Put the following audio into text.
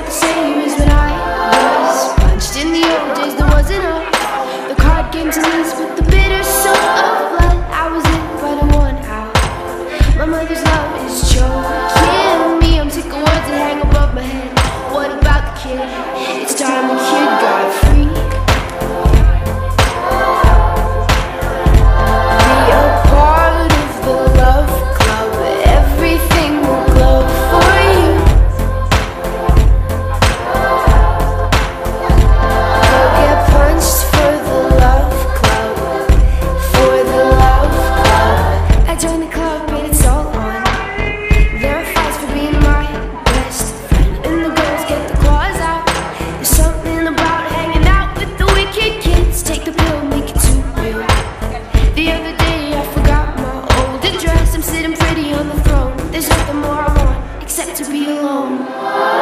not the same as when I was punched in the old days. There wasn't a the card games and these with the oh